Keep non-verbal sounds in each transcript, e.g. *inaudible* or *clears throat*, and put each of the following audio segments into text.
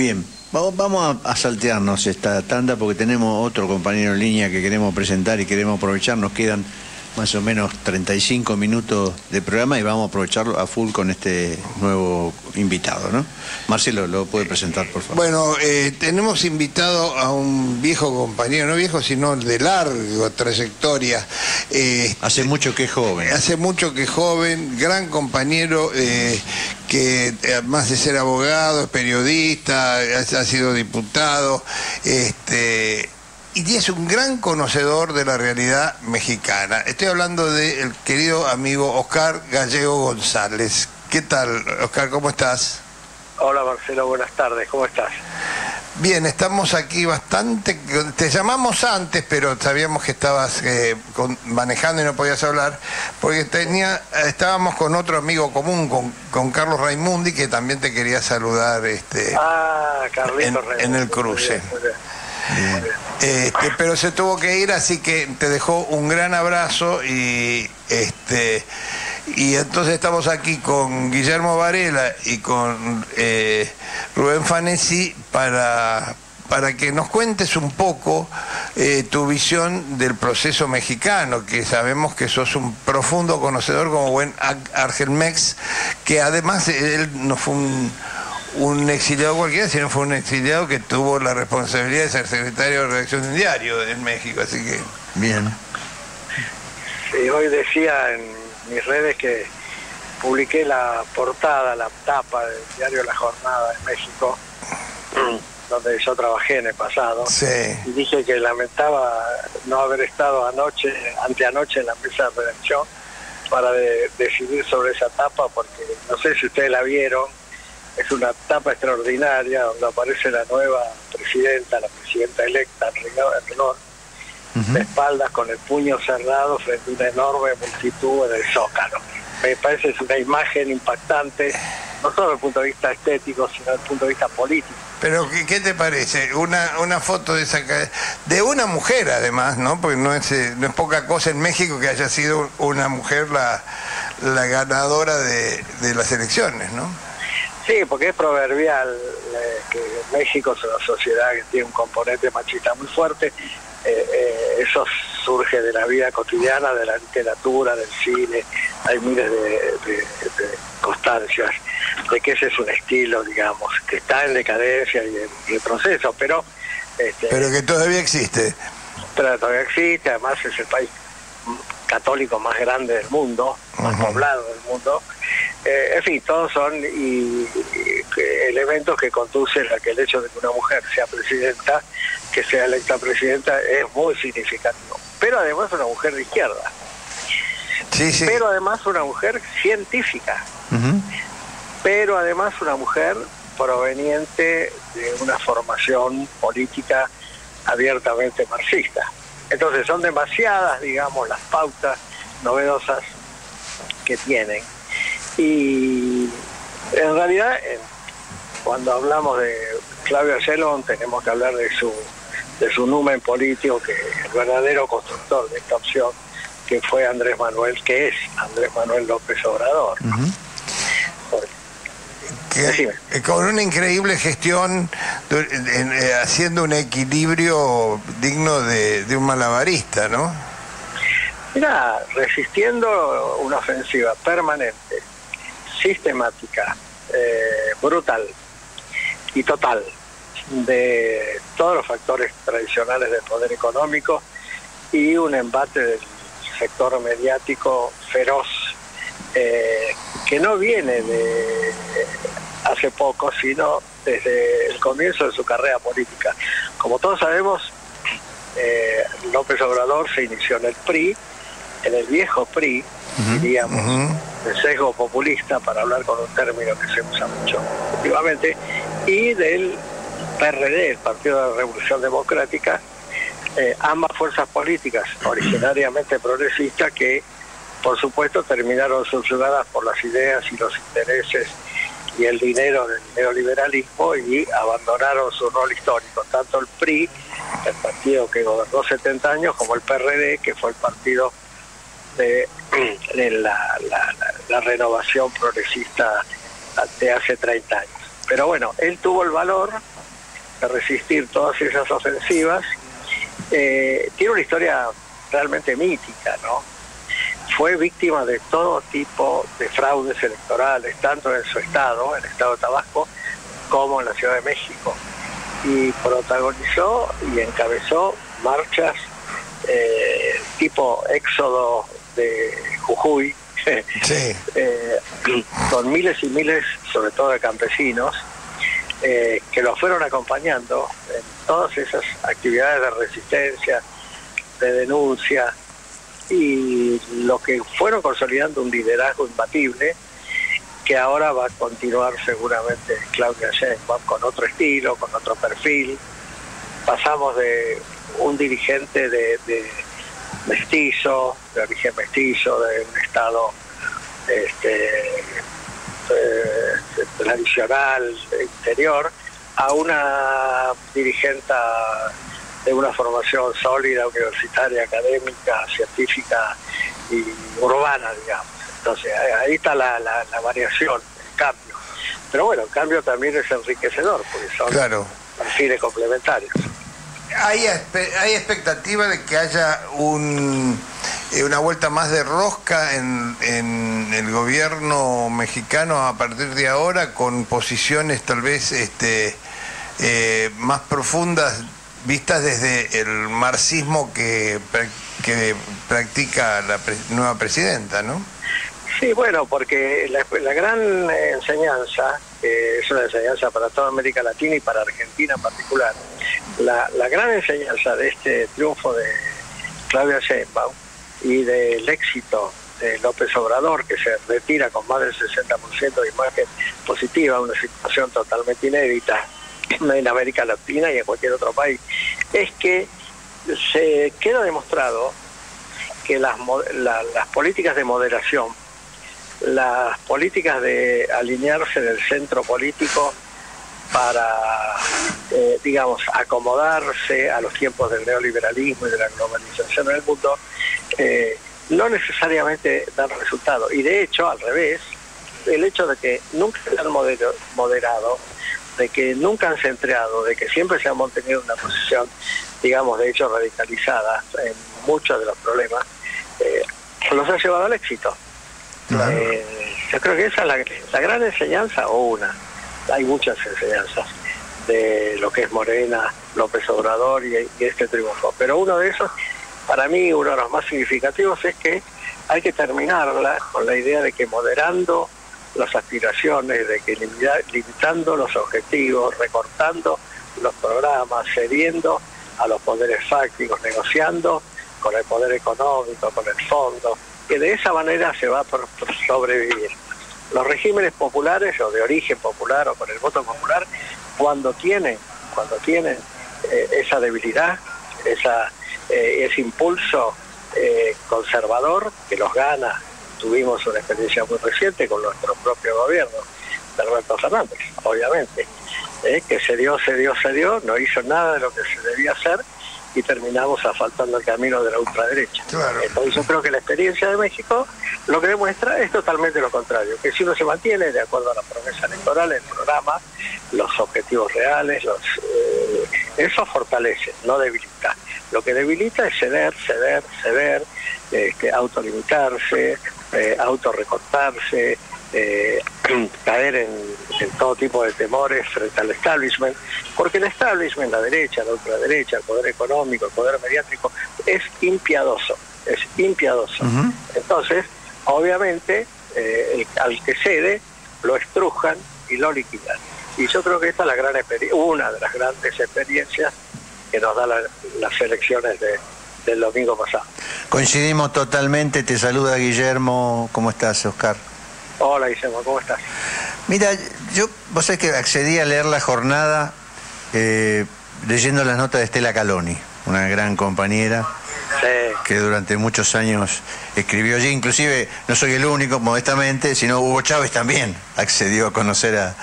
Bien, vamos, a saltearnos esta tanda porque tenemos otro compañero en línea que queremos presentar y queremos aprovechar. Nos quedan más o menos 35 minutos de programa y vamos a aprovecharlo a full con este nuevo invitado, ¿no? Marcelo, lo puede presentar, por favor. Bueno, eh, tenemos invitado a un viejo compañero, no viejo, sino de larga trayectoria. Eh, Hace mucho que es joven. hace mucho que es joven, gran compañero, eh, que además de ser abogado, es periodista, ha, ha sido diputado, este, y es un gran conocedor de la realidad mexicana. Estoy hablando del querido amigo Oscar Gallego González. ¿Qué tal, Oscar? ¿Cómo estás? Hola Marcelo, buenas tardes, ¿cómo estás? Bien, estamos aquí bastante. Te llamamos antes, pero sabíamos que estabas eh, con- manejando y no podías hablar, porque tenía, estábamos con otro amigo común, con, con Carlos Raimundi, que también te quería saludar. Este, Ah, Carlitos En- en el cruce. bien, muy bien. Muy bien. Este, pero se tuvo que ir, así que te dejó un gran abrazo y este y entonces estamos aquí con Guillermo Varela y con eh, Rubén Fanesi para para que nos cuentes un poco eh, tu visión del proceso mexicano, que sabemos que sos un profundo conocedor como buen Ar- Argelmex, que además él no fue un, un exiliado cualquiera, sino fue un exiliado que tuvo la responsabilidad de ser secretario de redacción de un diario en México, así que... Bien. Sí, hoy decía en mis redes que publiqué la portada, la tapa del diario La Jornada en México, donde yo trabajé en el pasado. Sí. y dije que lamentaba no haber estado anoche, anteanoche en la mesa de redacción para de- decidir sobre esa tapa, porque no sé si ustedes la vieron, es una tapa extraordinaria donde aparece la nueva presidenta, la presidenta electa, Renor, de espaldas con el puño cerrado frente a una enorme multitud en el zócalo. Me parece que es una imagen impactante, no solo desde el punto de vista estético, sino desde el punto de vista político. Pero ¿qué, qué te parece? Una, una foto de esa de una mujer además, ¿no? Porque no es, eh, no es poca cosa en México que haya sido una mujer la, la ganadora de, de las elecciones, ¿no? Sí, porque es proverbial eh, que México es una sociedad que tiene un componente machista muy fuerte. Eh, eh, eso surge de la vida cotidiana, de la literatura, del cine. Hay miles de, de- de constancias de que ese es un estilo, digamos, que está en decadencia y en, y en proceso, pero, este, Pero que todavía existe. pero todavía existe. Además, es el país católico más grande del mundo, más poblado del mundo. Eh, en fin, todos son y, y- que- elementos que conducen a que el hecho de que una mujer sea presidenta, que sea electa presidenta, es muy significativo. Pero además una mujer de izquierda, Sí, sí. pero además una mujer científica, pero además una mujer proveniente de una formación política abiertamente marxista. Entonces son demasiadas, digamos, las pautas novedosas que tienen. Y en realidad, cuando hablamos de Claudio Celón, tenemos que hablar de su de su numen político, que el verdadero constructor de esta opción, que fue Andrés Manuel, que es Andrés Manuel López Obrador. Que- eh, con una increíble gestión, eh, haciendo un equilibrio digno de, de un malabarista, ¿no? Mira, resistiendo una ofensiva permanente, sistemática, eh, brutal y total de todos los factores tradicionales del poder económico y un embate del sector mediático feroz eh, que no viene de hace poco, sino desde el comienzo de su carrera política. Como todos sabemos, eh, López Obrador se inició en el PRI, en el viejo PRI, diríamos, Ujú. de sesgo populista, para hablar con un término que se usa mucho últimamente, y del PRD, el Partido de la Revolución Democrática, eh, ambas fuerzas políticas originariamente progresistas que, por supuesto, terminaron subjugadas por las ideas y los intereses y el dinero del neoliberalismo y abandonaron su rol histórico, tanto el PRI, el partido que gobernó 70 años, como el PRD, que fue el partido de, *clears throat* la- la- la renovación progresista de hace 30 años. Pero bueno, él tuvo el valor de resistir todas esas ofensivas. Eh, tiene una historia realmente mítica, ¿no? Fue víctima de todo tipo de fraudes electorales, tanto en su estado, en el estado de Tabasco, como en la Ciudad de México. Y protagonizó y encabezó marchas eh, tipo éxodo de Jujuy, *laughs* eh, con miles y miles, sobre todo de campesinos, eh, que lo fueron acompañando en todas esas actividades de resistencia, de denuncia, y lo que fueron consolidando un liderazgo imbatible que ahora va a continuar seguramente Claudia Sheinbaum con otro estilo, con otro perfil. Pasamos de un dirigente de, mestizo, de origen mestizo, de un estado este, eh, tradicional, interior, a una dirigente de una formación sólida, universitaria, académica, científica y urbana, digamos. Entonces ahí está la, variación, el cambio. Pero bueno, el cambio también es enriquecedor, porque son claro. perfiles complementarios. ¿Hay, ¿Hay expectativa de que haya un, eh, una vuelta más de rosca en, en, el gobierno mexicano a partir de ahora con posiciones tal vez este, eh, más profundas vistas desde el marxismo que, que practica la nueva presidenta, ¿no? Sí, bueno, porque la, gran enseñanza, es una enseñanza para toda América Latina y para Argentina en particular, la, la gran enseñanza de este triunfo de Claudia Sheinbaum y del éxito de López Obrador, que se retira con más del 60% de imagen positiva, una situación totalmente inédita en América Latina y en cualquier otro país, es que se queda demostrado que las, políticas de moderación, las políticas de alinearse en el centro político para, eh, digamos, acomodarse a los tiempos del neoliberalismo y de la globalización en el mundo, eh, no necesariamente dan resultado. Y de hecho, al revés, el hecho de que nunca se han moderado de que nunca han centrado, de que siempre se han mantenido una posición, digamos, de hecho radicalizada en muchos de los problemas, eh, los ha llevado al éxito. Eh, yo creo que esa es la, gran enseñanza, o una, hay muchas enseñanzas de lo que es Morena, López Obrador y, y este triunfo, pero uno de esos, para mí, uno de los más significativos es que hay que terminarla con la idea de que moderando las aspiraciones, de que limitando los objetivos, recortando los programas, cediendo a los poderes fácticos, negociando con el poder económico, con el fondo, que de esa manera se va a sobrevivir. Los regímenes populares o de origen popular o con el voto popular, cuando tienen, cuando tienen eh, esa debilidad, esa, eh, ese impulso eh, conservador que los gana tuvimos una experiencia muy reciente con nuestro propio gobierno de Roberto Fernández, obviamente, ¿eh? que se dio, se dio, se dio, no hizo nada de lo que se debía hacer y terminamos asfaltando el camino de la ultraderecha. Entonces yo creo que la experiencia de México lo que demuestra es totalmente lo contrario, que si uno se mantiene de acuerdo a la promesa electoral, el programa, los objetivos reales, los, eh, eso fortalece, no debilita. Lo que debilita es ceder, ceder, ceder, este, autolimitarse, eh, autorrecortarse, eh, *clears throat* caer en, todo tipo de temores frente al establishment, porque el establishment, la derecha, la ultraderecha, el poder económico, el poder mediático, es impiadoso, es impiadoso. Entonces, obviamente, eh, al que cede, lo estrujan y lo liquidan. Y yo creo que esta es la gran una de las grandes experiencias que nos da las elecciones de, del domingo pasado. Coincidimos totalmente, te saluda Guillermo, ¿cómo estás, Oscar? Hola Guillermo, ¿cómo estás? Mira, yo, vos sabés que accedí a leer la jornada eh, leyendo las notas de Estela Caloni, una gran compañera. Que durante muchos años escribió allí, inclusive no soy el único, modestamente, sino Hugo Chávez también accedió a conocer a,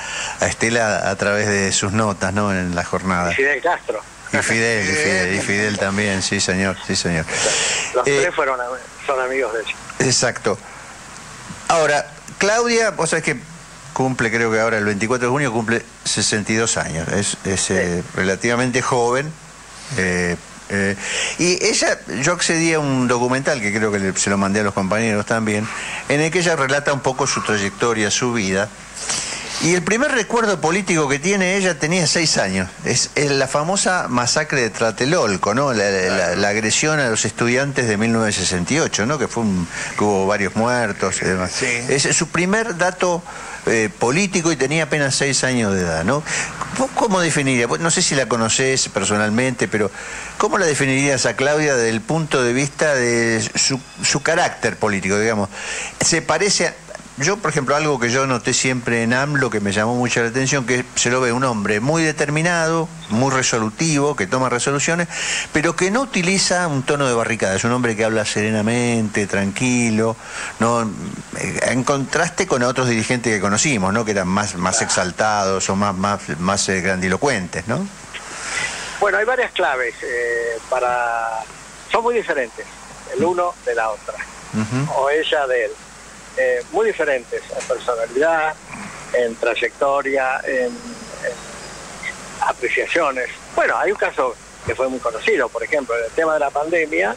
Estela a través de sus notas ¿no? en la jornada. Y Fidel Castro. Y Fidel, y Fidel, y Fidel también, sí señor, sí señor. Los eh, tres fueron, son amigos de ellos. Exacto. Ahora, Claudia, vos sabés que cumple, creo que ahora el 24 de junio, cumple 62 años, es, es relativamente joven. Y ella, yo accedí a un documental que creo que se lo mandé a los compañeros también, en el que ella relata un poco su trayectoria, su vida. Y el primer recuerdo político que tiene ella tenía seis años. Es, la famosa masacre de Tlatelolco, ¿no? La, agresión a los estudiantes de 1968, ¿no? Que fue un, que hubo varios muertos y demás. Sí. Es su primer dato eh, político y tenía apenas seis años de edad, ¿no? ¿Cómo definiría? No sé si la conoces personalmente, pero ¿cómo la definirías a Claudia desde el punto de vista de su, su carácter político, digamos? ¿Se parece a yo, por ejemplo, algo que yo noté siempre en AMLO que me llamó mucho la atención, que se lo ve un hombre muy determinado, muy resolutivo, que toma resoluciones, pero que no utiliza un tono de barricada. Es un hombre que habla serenamente, tranquilo, no en contraste con otros dirigentes que conocimos, ¿no? que eran más, más exaltados o más, más, más eh, grandilocuentes, ¿no? Bueno, hay varias claves eh, para... Son muy diferentes, el uno de la otra, o ella de él. Eh, muy diferentes en personalidad, en trayectoria, en, apreciaciones. Bueno, hay un caso que fue muy conocido, por ejemplo, en el tema de la pandemia,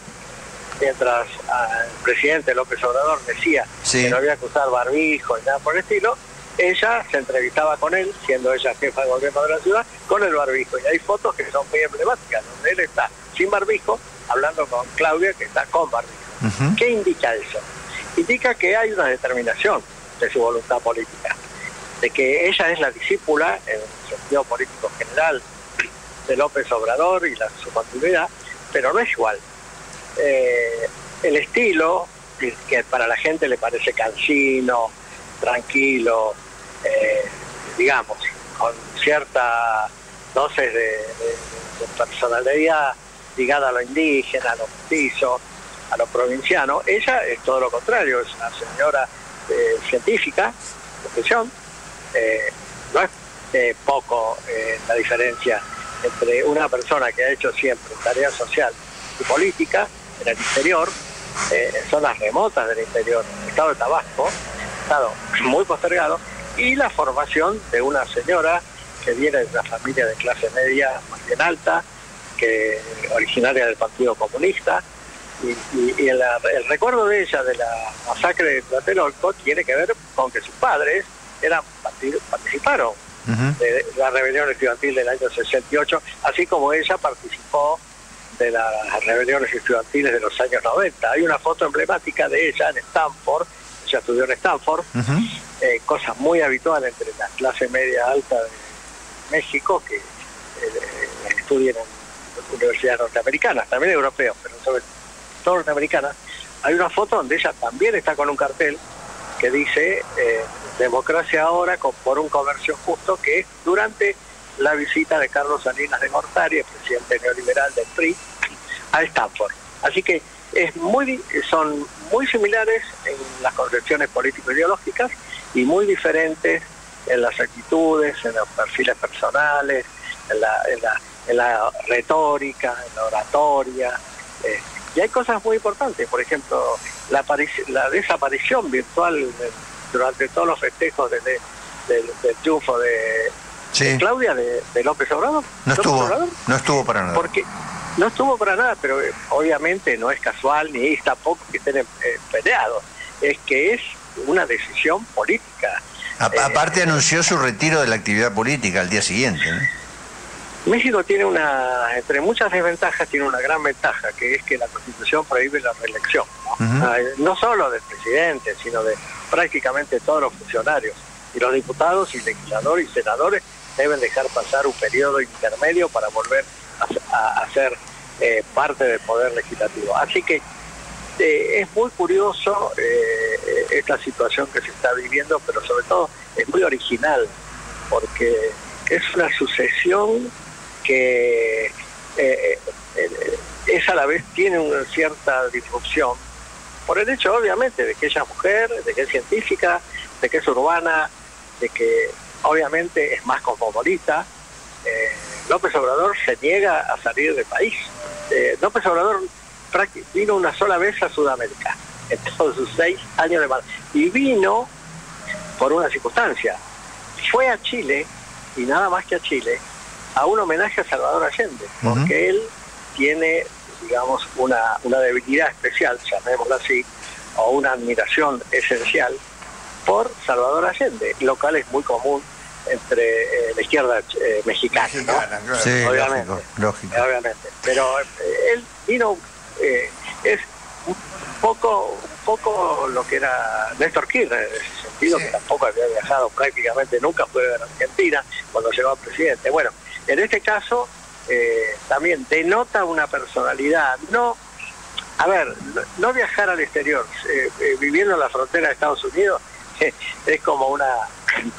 mientras ah, el presidente López Obrador decía que no había que usar barbijo y nada por el estilo, ella se entrevistaba con él, siendo ella jefa de gobierno de la ciudad, con el barbijo. Y hay fotos que son muy emblemáticas, donde él está sin barbijo, hablando con Claudia, que está con barbijo. ¿Qué indica eso? Indica que hay una determinación de su voluntad política, de que ella es la discípula, en el sentido político general, de López Obrador y la, su continuidad, pero no es igual. Eh, el estilo, que para la gente le parece cansino, tranquilo, eh, digamos, con cierta dosis de, personalidad ligada a lo indígena, a lo mestizo, a lo provinciano. Ella es todo lo contrario, es una señora eh, científica, profesión. Eh, no es eh, poco la diferencia entre una persona que ha hecho siempre tarea social y política en el interior, en zonas remotas del interior, el estado de Tabasco, estado muy postergado, y la formación de una señora que viene de una familia de clase media más bien alta, que originaria del Partido Comunista, y, el, recuerdo de ella de la masacre de Tlatelolco tiene que ver con que sus padres eran participaron de la rebelión estudiantil del año 68, así como ella participó de las rebeliones estudiantiles de los años 90. Hay una foto emblemática de ella en Stanford, ella estudió en Stanford, eh, cosa muy habitual entre la clase media alta de México que eh, estudian en universidades norteamericanas, también europeos, pero sobre norteamericana, hay una foto donde ella también está con un cartel que dice eh, democracia ahora con, por un comercio justo, que es durante la visita de Carlos Salinas de Gortari, el presidente neoliberal del PRI, a Stanford. Así que es muy, son muy similares en las concepciones político-ideológicas y muy diferentes en las actitudes, en los perfiles personales, en la, en la, retórica, en la oratoria. Eh, y hay cosas muy importantes, por ejemplo, la, la desaparición virtual durante todos los festejos del triunfo de, Claudia, de, López Obrador. No estuvo, no estuvo para nada. Porque no estuvo para nada, pero eh, obviamente no es casual ni es tampoco que estén eh, peleados, es que es una decisión política. aparte eh, anunció su retiro de la actividad política al día siguiente. México tiene una, entre muchas desventajas, tiene una gran ventaja, que es que la Constitución prohíbe la reelección. ¿no? solo del presidente, sino de prácticamente todos los funcionarios. Y los diputados y legisladores y senadores deben dejar pasar un periodo intermedio para volver a, ser eh, parte del poder legislativo. Así que eh, es muy curioso eh, esta situación que se está viviendo, pero sobre todo es muy original, porque es una sucesión que eh, eh, eh, es a la vez tiene una cierta disrupción por el hecho obviamente de que ella es mujer, de que es científica, de que es urbana, de que obviamente es más cosmopolita. López Obrador se niega a salir del país. López Obrador vino una sola vez a Sudamérica *laughs* en todos sus seis años de mandato y vino por una circunstancia. Fue a Chile y nada más que a Chile, a un homenaje a Salvador Allende, porque él tiene, digamos, una, una debilidad especial, llamémoslo así, o una admiración esencial por Salvador Allende, lo cual es muy común entre eh, la izquierda eh, mexicana, sí, obviamente, lógico, obviamente. Pero eh, él vino, es un poco, un poco lo que era Néstor Kirchner, en ese sentido, que tampoco había viajado prácticamente nunca fue a Argentina cuando llegó a presidente. Bueno, en este caso también denota una personalidad, no a ver, no viajar al exterior, viviendo en la frontera de Estados Unidos, *laughs* es como una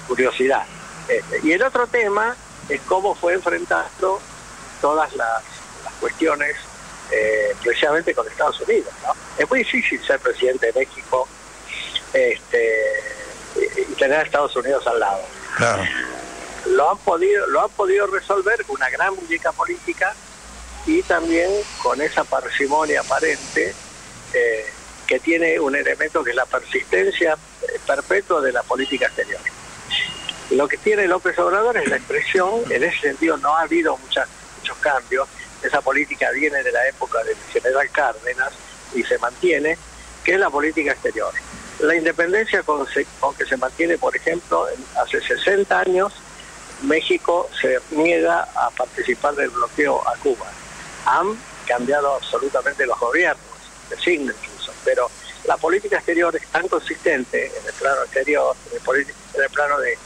curiosidad. Este, y el otro tema es cómo fue enfrentando todas las, cuestiones eh, precisamente con Estados Unidos. Es muy difícil ser presidente de México este, y tener a Estados Unidos al lado. Lo han podido, lo han podido resolver una gran muñeca política y también con esa parsimonia aparente eh, que tiene un elemento que es la persistencia perpetua de la política exterior. Lo que tiene López Obrador es la expresión, en ese sentido no ha habido muchas, muchos cambios, esa política viene de la época del general Cárdenas y se mantiene, que es la política exterior. La independencia con, que se mantiene, por ejemplo, hace 60 años, México se niega a participar del bloqueo a Cuba. Han cambiado absolutamente los gobiernos, de signo incluso, pero la política exterior es tan consistente en el plano exterior, en el plano de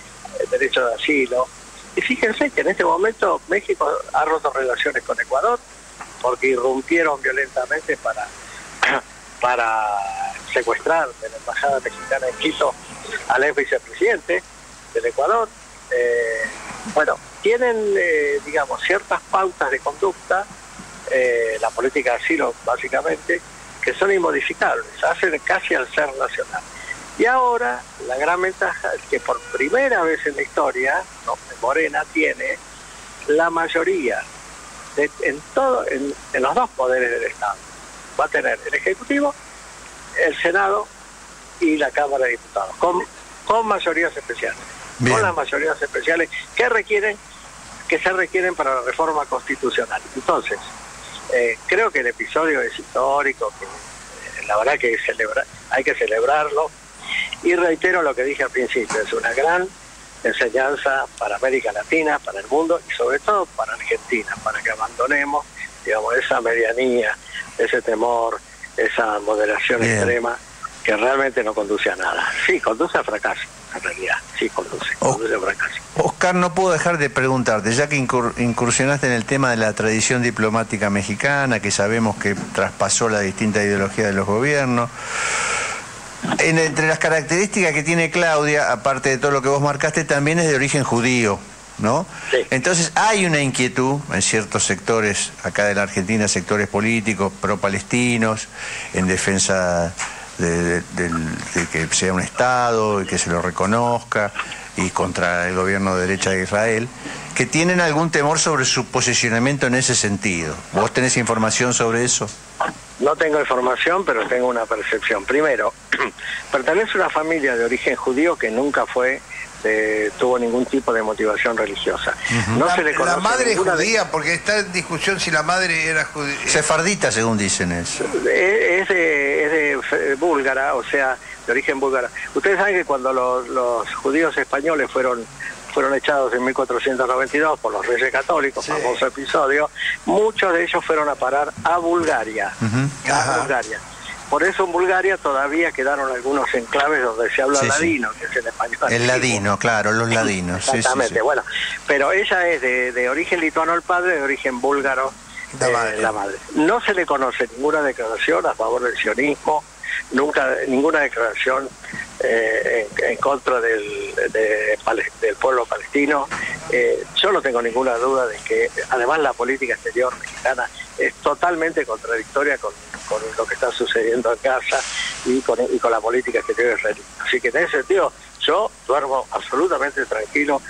derecho de asilo. Y fíjense que en este momento México ha roto relaciones con Ecuador porque irrumpieron violentamente para, *clears throat* para secuestrar de la Embajada Mexicana en Quito al ex vicepresidente del Ecuador. Eh, bueno, tienen, eh, digamos, ciertas pautas de conducta, eh, la política de asilo básicamente, que son inmodificables, hacen casi al ser nacional. Y ahora la gran ventaja es que por primera vez en la historia, Morena tiene la mayoría en todo, en, los dos poderes del Estado. Va a tener el Ejecutivo, el Senado y la Cámara de Diputados, con, con mayorías especiales. Con las mayorías especiales que requieren, que se requieren para la reforma constitucional. Entonces, eh, creo que el episodio es histórico, que eh, la verdad que celebra, hay que celebrarlo y reitero lo que dije al principio, es una gran enseñanza para América Latina, para el mundo y sobre todo para Argentina, para que abandonemos, digamos, esa medianía, ese temor, esa moderación extrema que realmente no conduce a nada. Sí, conduce a fracaso, en realidad, sí conduce, conduce. Oscar, no puedo dejar de preguntarte, ya que incursionaste en el tema de la tradición diplomática mexicana, que sabemos que traspasó la distinta ideología de los gobiernos, entre las características que tiene Claudia, aparte de todo lo que vos marcaste, también es de origen judío. ¿No? Entonces hay una inquietud en ciertos sectores acá de la Argentina, sectores políticos pro-palestinos, en defensa de, que sea un Estado y que se lo reconozca, y contra el gobierno de derecha de Israel, que tienen algún temor sobre su posicionamiento en ese sentido. ¿Vos tenés información sobre eso? No tengo información, pero tengo una percepción. Primero, *clears throat* pertenece a una familia de origen judío que nunca fue tuvo ningún tipo de motivación religiosa. No la, se le conoce la madre es judía, porque está en discusión si la madre era judía. Sefardita, según dicen eso. Es, de, búlgara, o sea, de origen búlgara. Ustedes saben que cuando los, los judíos españoles fueron fueron echados en 1492 por los reyes católicos, famoso episodio, muchos de ellos fueron a parar a Bulgaria. A Bulgaria. Por eso en Bulgaria todavía quedaron algunos enclaves donde se habla ladino, que es el español. El ladino, claro, los ladinos. Exactamente, bueno. Pero ella es de, origen lituano el padre, de origen búlgaro la madre. No se le conoce ninguna declaración a favor del sionismo, nunca ninguna declaración eh, en, contra del, del pueblo palestino. Eh, yo no tengo ninguna duda de que además la política exterior mexicana es totalmente contradictoria con, lo que está sucediendo en Gaza y con, y con la política exterior israelí. Así que en ese sentido yo duermo absolutamente tranquilo.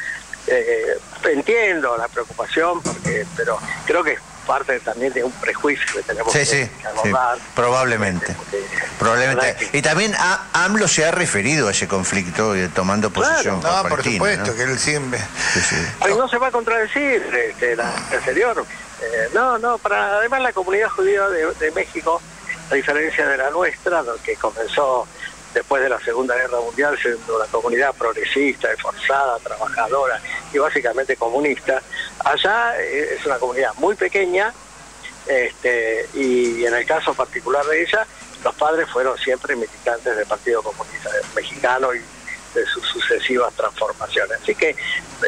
Eh, entiendo la preocupación, porque, pero creo que parte también de un prejuicio que tenemos Sí, que, sí, que sí, abordar. probablemente. Porque, Probablemente. que- Y también a- AMLO se ha referido a ese conflicto eh, tomando posición. No, con por supuesto, ¿no? que él siempre... Sí, sí. Ay, no se va a contradecir este, la anterior. Eh, no, no, para además la comunidad judía de, México, a diferencia de la nuestra, que comenzó después de la Segunda Guerra Mundial siendo una comunidad progresista, esforzada, trabajadora y básicamente comunista, allá eh, es una comunidad muy pequeña este, y en el caso particular de ella, los padres fueron siempre militantes del Partido Comunista Mexicano y de sus sucesivas transformaciones. Así que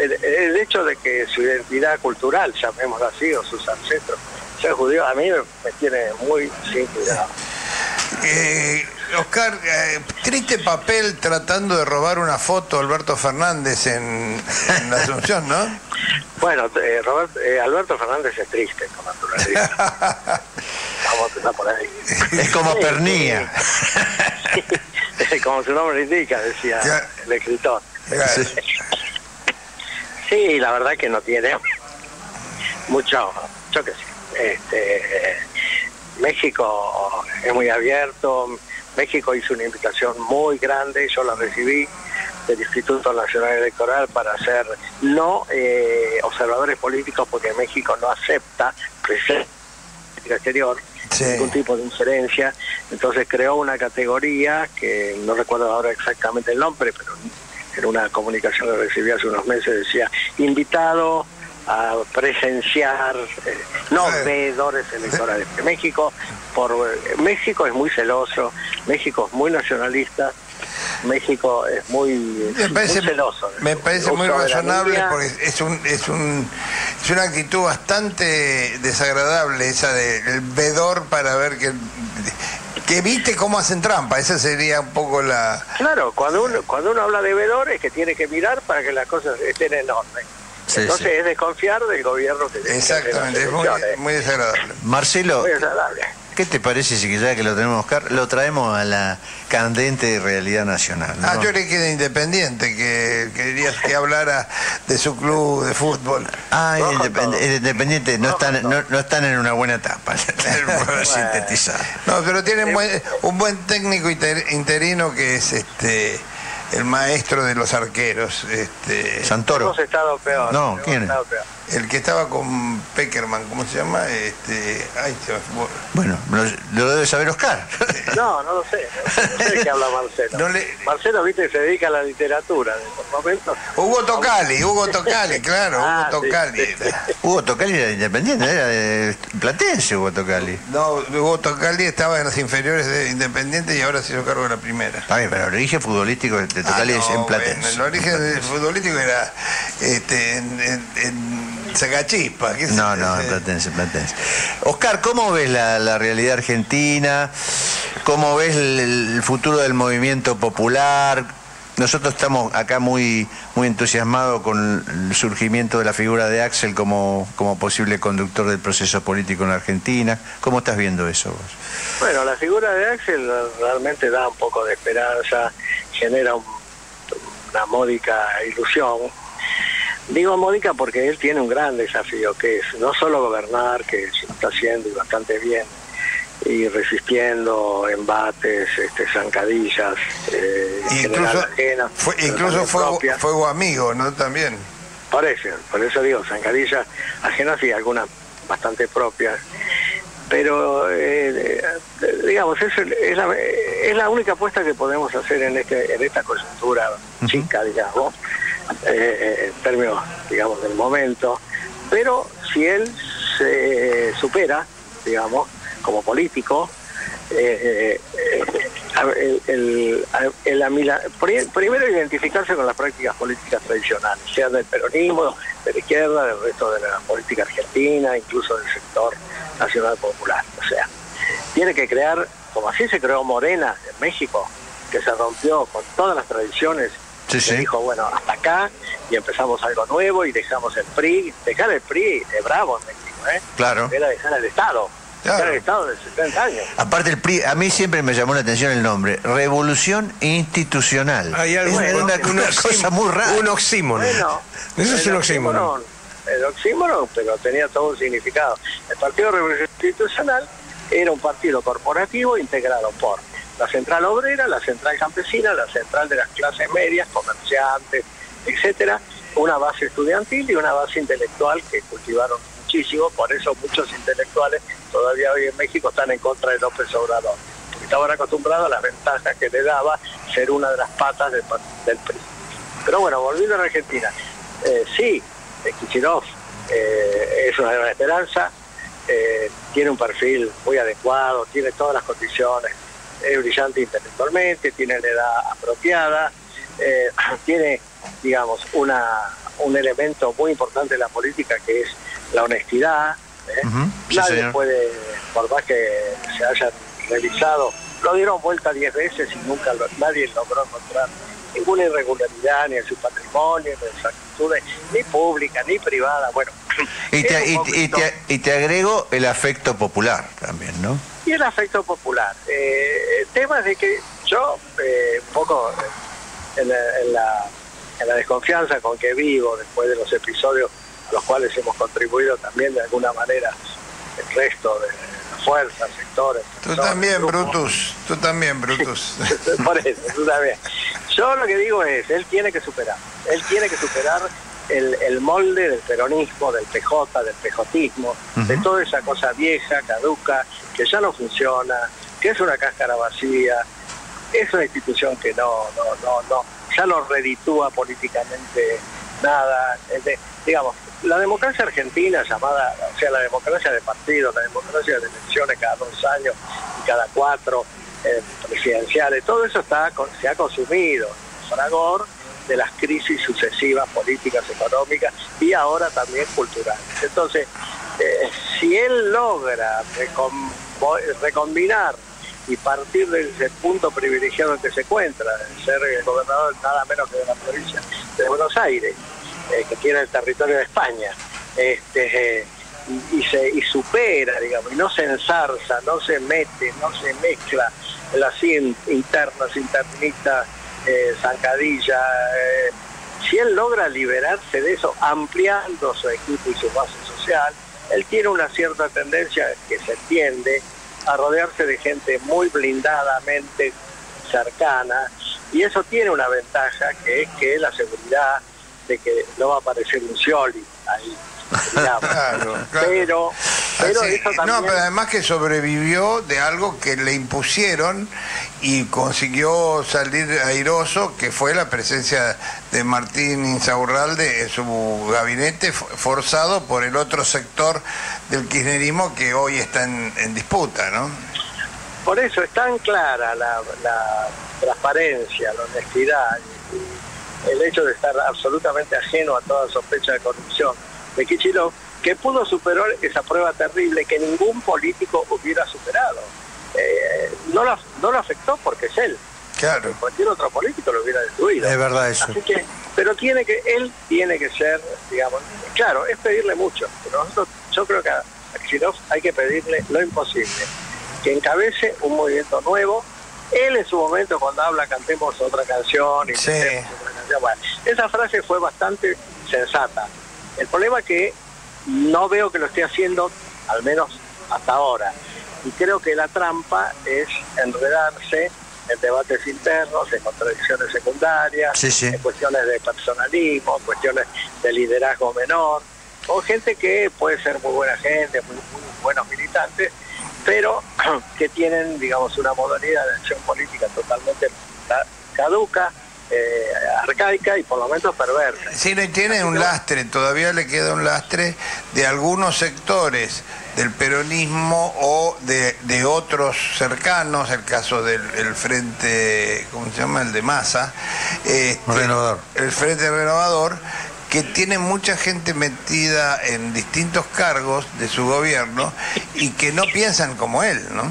el, el hecho de que su identidad cultural, llamémoslo así, o sus ancestros, sean judíos, a mí me, me tiene muy sin cuidado. Eh, Oscar, eh, triste papel tratando de robar una foto a Alberto Fernández en, en la Asunción, ¿no? *laughs* Bueno, eh, Robert- eh, Alberto Fernández es triste, con naturalidad. *laughs* Vamos a empezar por ahí. Es como Sí, Pernía. sí. *laughs* como su nombre indica, decía el escritor. Claro. Sí, la verdad que no tiene mucho, yo qué sé. Este, México es muy abierto, México hizo una invitación muy grande, yo la recibí del Instituto Nacional Electoral para ser no eh, observadores políticos porque México no acepta presencia exterior, Sí. ningún tipo de injerencia, entonces creó una categoría que no recuerdo ahora exactamente el nombre, pero en una comunicación que recibí hace unos meses decía invitado a presenciar eh, no veedores electorales. México por eh, México es muy celoso, México es muy nacionalista, México es muy, Me parece, muy celoso. me parece muy razonable porque es un, es un es una actitud bastante desagradable esa del vedor para ver que que evite cómo hacen trampa, esa sería un poco la Claro, cuando uno, cuando uno habla de vedor es que tiene que mirar para que las cosas estén en orden. Sí, Entonces sí. es desconfiar del gobierno que tiene que hacer las exactamente, es muy, muy desagradable. Marcelo, Muy desagradable. ¿Qué te parece si que ya que lo tenemos, Oscar, lo traemos a la candente realidad nacional? ¿no? Ah, yo creí que era independiente, que querías que hablara de su club de fútbol. Ah, Rojo el, independ- todo. el Independiente no están, no, no están en una buena etapa, *laughs* *laughs* sintetizar. No, pero tiene un buen, un buen técnico inter- interino que es este el maestro de los arqueros, este Santoro. Hemos estado peor. No, hemos ¿quién es? estado peor. El que estaba con Peckerman, ¿cómo se llama? Este, ay, se me fue. Bueno, lo, lo debe saber Oscar. *laughs* No, no lo sé. No sé de qué habla Marcelo. No le- Marcelo, viste, se dedica a la literatura. En estos momentos. Hugo Tocali, Hugo Tocali, *laughs* claro, Ah, Hugo sí, Tocali. sí. Hugo Tocali era de Independiente, era de Platense Hugo Tocali. No, Hugo Tocali estaba en las inferiores de Independiente y ahora se hizo cargo de la primera. Está bien, pero el origen futbolístico de Tocali Ah, es no, en bueno, Platense. el origen futbolístico era este, en, en, en Sacachispa. ¿qué No, no, en Platense, en Platense. Oscar, ¿cómo ves la, la realidad argentina? ¿Cómo ves el, el futuro del movimiento popular? Nosotros estamos acá muy, muy entusiasmados con el surgimiento de la figura de Axel como, como posible conductor del proceso político en la Argentina. ¿Cómo estás viendo eso vos? Bueno, la figura de Axel realmente da un poco de esperanza, genera un- una módica ilusión. Digo módica porque él tiene un gran desafío, que es no solo gobernar, que lo está haciendo y bastante bien, y resistiendo embates, este, zancadillas, eh, Incluso, ajenas, fue, incluso fuego, fuego amigo, ¿no? También. Por eso, por eso digo, zancadillas ajenas y algunas bastante propias. Pero, eh, eh, digamos, es, es, la, es la única apuesta que podemos hacer en, este, en esta coyuntura chica, digamos, eh, en términos, digamos, del momento. Pero si él se supera, digamos, como político, eh, eh, el, el- primero identificarse con las prácticas políticas tradicionales, sean del peronismo, de la izquierda, del resto de la política argentina, incluso del sector nacional popular. O sea, tiene que crear, como así se creó Morena en México, que se rompió con todas las tradiciones, Sí, dijo, bueno, hasta acá, y empezamos algo nuevo y dejamos el PRI, dejar el PRI es bravo en México, ¿eh? Claro. Era dejar el Estado, Claro. dejar el Estado de 70 años. Aparte, el PRI, a mí siempre me llamó la atención el nombre, Revolución Institucional. Hay algo, es *laughs* una, un una cosa muy rara. Un oxímono. Bueno, Eso es el un oxímono. el oxímono, pero tenía todo un significado. El Partido Revolucionario Institucional era un partido corporativo integrado por la central obrera, la central campesina, la central de las clases medias, comerciantes, etcétera, una base estudiantil y una base intelectual que cultivaron muchísimo, por eso muchos intelectuales todavía hoy en México están en contra de López Obrador, porque estaban acostumbrados a las ventajas que le daba ser una de las patas del, PRI. Pero bueno, volviendo a Argentina, eh, sí, Kicillof eh, es una gran esperanza, eh, tiene un perfil muy adecuado, tiene todas las condiciones, es brillante intelectualmente, tiene la edad apropiada, eh, *clears throat* tiene, digamos, una, un elemento muy importante en la política que es la honestidad. ¿eh? Nadie puede, por más que se hayan realizado, lo dieron vuelta diez veces y nunca nadie logró encontrar ninguna irregularidad ni en su patrimonio, ni en sus actitudes, ni pública, ni privada. Bueno, *clears throat* y te, agrego el afecto popular también, ¿no? Y el afecto popular. Eh, el tema de que yo, eh, un poco en la, en la desconfianza con que vivo después de los episodios a los cuales hemos contribuido también de alguna manera el resto de fuerzas, sectores. Tú también, Brutus, tú también, Brutus. *laughs* Por eso, tú también. Yo lo que digo es, él tiene que superar, él tiene que superar el, molde del peronismo, del PJ, del pejotismo, de toda esa cosa vieja, caduca, que ya no funciona, que es una cáscara vacía, es una institución que no, no, no, no, ya no reditúa políticamente nada. digamos, la democracia argentina llamada, o sea, la democracia de partidos, la democracia de elecciones cada dos años y cada cuatro eh, presidenciales, todo eso está se ha consumido. Fragor de las crisis sucesivas políticas, económicas y ahora también culturales. Entonces, eh, si él logra recombinar y partir de ese punto privilegiado en que se encuentra, ser el gobernador nada menos que de la provincia de Buenos Aires, eh, que tiene el territorio de España, este, y, se, y supera, digamos, y no se ensarza, no se mete, no se mezcla las internas, internistas, eh, zancadilla. Eh, si él logra liberarse de eso, ampliando su equipo y su base social, él tiene una cierta tendencia que se entiende a rodearse de gente muy blindadamente cercana y eso tiene una ventaja que es que la seguridad de que no va a aparecer un Scioli ahí *laughs* Claro, Pero, pero eso también... No, pero además que sobrevivió de algo que le impusieron y consiguió salir airoso, que fue la presencia de Martín Insaurralde en su gabinete, forzado por el otro sector del kirchnerismo que hoy está en, disputa, ¿no? Por eso es tan clara la, la transparencia, la honestidad, y el hecho de estar absolutamente ajeno a toda sospecha de corrupción de Kichilov, que pudo superar esa prueba terrible que ningún político hubiera superado. Eh, no, lo, no lo afectó porque es él. Claro. Cualquier otro político lo hubiera destruido. Es verdad eso. Así que, pero tiene que, él tiene que ser, digamos, claro, es pedirle mucho. Pero nosotros, yo creo que a Kichilov hay que pedirle lo imposible, que encabece un movimiento nuevo. Él en su momento cuando habla cantemos otra canción y sí. otra canción, bueno, esa frase fue bastante sensata el problema es que no veo que lo esté haciendo, al menos hasta ahora. Y creo que la trampa es enredarse en debates internos, en contradicciones secundarias, en cuestiones de personalismo, en cuestiones de liderazgo menor, o gente que puede ser muy buena gente, muy, buenos militantes, pero *clears throat* que tienen, digamos, una modalidad de acción política totalmente caduca, eh, arcaica y por lo menos perversa. Sí, tiene un lastre, todavía le queda un lastre de algunos sectores del peronismo o de, otros cercanos, el caso del frente, ¿cómo se llama? El de Massa. Este, renovador. El frente renovador que tiene mucha gente metida en distintos cargos de su gobierno y que no piensan como él, ¿no?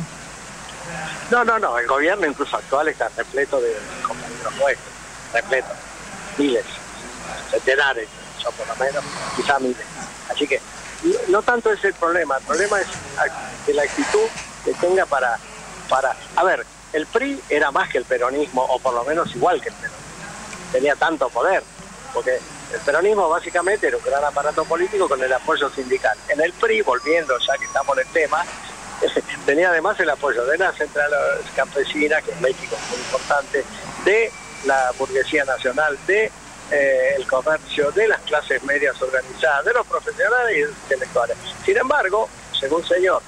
No, no, no, el gobierno incluso actual está repleto de compañeros nuestros repleto, miles, centenares, yo por lo menos, quizá miles. Así que no tanto es el problema, el problema es que la actitud que tenga para, para... A ver, el PRI era más que el peronismo, o por lo menos igual que el peronismo. Tenía tanto poder, porque El peronismo básicamente era un gran aparato político con el apoyo sindical. En el PRI, volviendo ya que estamos en el tema, *laughs* tenía además el apoyo de la central campesina, que en México es muy importante, de la burguesía nacional, de eh, el comercio, de las clases medias organizadas, de los profesionales y de los intelectuales. Sin embargo, según señor,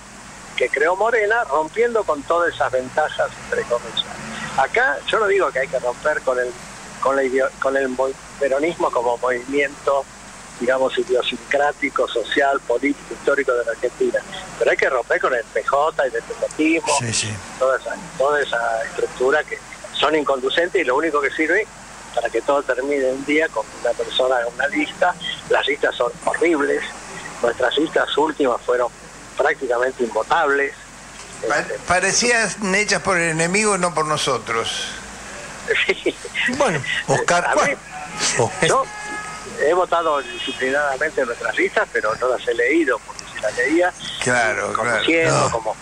que creó Morena, rompiendo con todas esas ventajas, entre comillas. Acá yo no digo que hay que romper con el, con, con el peronismo como movimiento digamos, idiosincrático, social, político, histórico de la Argentina. Pero hay que romper con el PJ y el peronismo, Toda, esa, toda esa estructura que son inconducentes y lo único que sirve para que todo termine un día con una persona en una lista. Las listas son horribles, nuestras listas últimas fueron prácticamente invotables. Este, Parecían hechas por el enemigo, no por nosotros. Bueno, Oscar, yo he votado disciplinadamente nuestras listas, pero no las he leído, porque si las leía, claro, conociendo como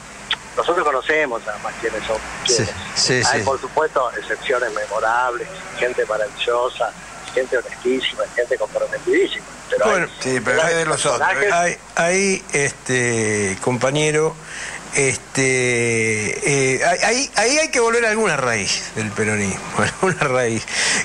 nosotros conocemos además quiénes son quiénes. Hay por supuesto excepciones memorables, gente maravillosa, gente honestísima, gente comprometidísima. Pero bueno, sí, pero hay de los otros. Hay, hay, este compañero este, eh, ahí, ahí, hay que volver a alguna raíz del peronismo, *laughs* alguna raíz,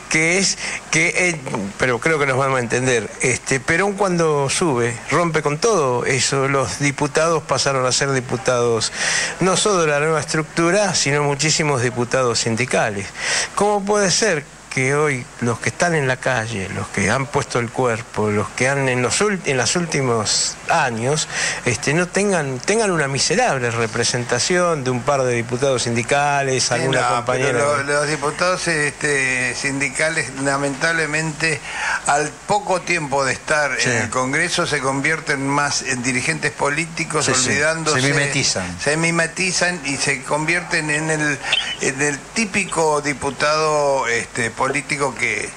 que es que, eh, pero creo que nos vamos a entender, este, Perón cuando sube rompe con todo eso, los diputados pasaron a ser diputados no solo de la nueva estructura, sino muchísimos diputados sindicales. ¿Cómo puede ser que hoy los que están en la calle, los que han puesto el cuerpo, los que han en los en los últimos años, este, no tengan tengan una miserable representación de un par de diputados sindicales, alguna compañera. los diputados este, sindicales lamentablemente al poco tiempo de estar en el Congreso se convierten más en dirigentes políticos, olvidándose. Se mimetizan. Se mimetizan y se convierten en el, en el típico diputado este, político que,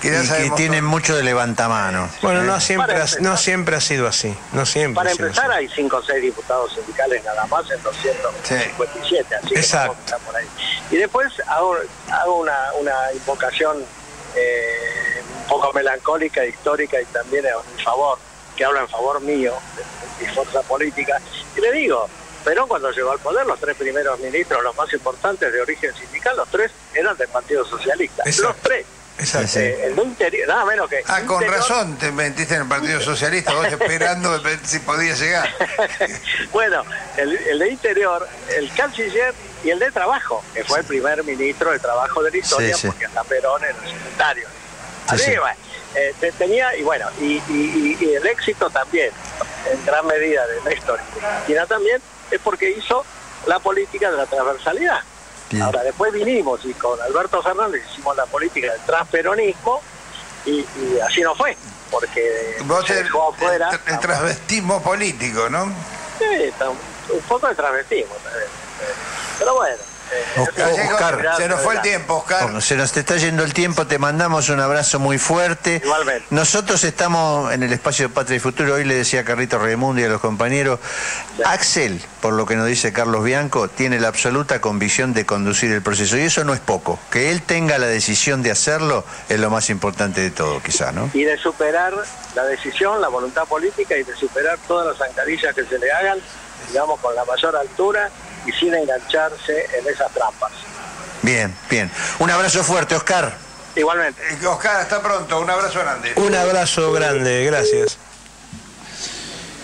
que, tienen mucho de levantamano. Bueno, no siempre, ha, no siempre ha sido así. No siempre para empezar, hay cinco o seis diputados sindicales nada más en 257, así Exacto. por ahí. Y después hago, hago una, una invocación eh, un poco melancólica, histórica y también a mi favor, que habla en favor mío, de mi fuerza política, y le digo, pero cuando llegó al poder, los tres primeros ministros, los más importantes de origen sindical, los tres eran del Partido Socialista. Los tres. Exacto. Eh, el interior, nada menos que. Ah, con razón te metiste en el Partido Socialista, vos esperando si podía llegar. *laughs* bueno, el, de interior, el canciller y el de trabajo, que fue el primer ministro de trabajo de la historia, porque hasta Perón era el secretario. Así eh, tenía, y bueno, y, y, el éxito también, en gran medida de Néstor y Cristina también, es porque hizo la política de la transversalidad. Ahora, después vinimos y con Alberto Fernández hicimos la política del transperonismo y, así no fue, porque Vos el, el, transvestismo político, ¿no? Sí, un poco de transvestismo. Pero bueno. Oscar, se nos fue el tiempo, Oscar. se nos está yendo el tiempo, te mandamos un abrazo muy fuerte. Igualmente. Nosotros estamos en el espacio de Patria y Futuro, hoy le decía a Carrito Raimundo y a los compañeros, Axel, por lo que nos dice Carlos Bianco, tiene la absoluta convicción de conducir el proceso, y eso no es poco. Que él tenga la decisión de hacerlo es lo más importante de todo, quizá, ¿no? Y de superar la decisión, la voluntad política y de superar todas las zancadillas que se le hagan, digamos, con la mayor altura y sin engancharse en esas trampas. Bien, bien. Un abrazo fuerte, Oscar. Igualmente. Oscar, hasta pronto. Un abrazo grande. Un abrazo grande, gracias.